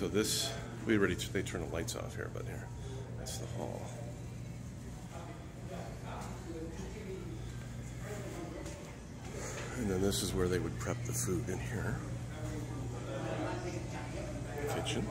So this, we already, they turn the lights off here, but here, that's the hall. And then this is where they would prep the food in here. Kitchen.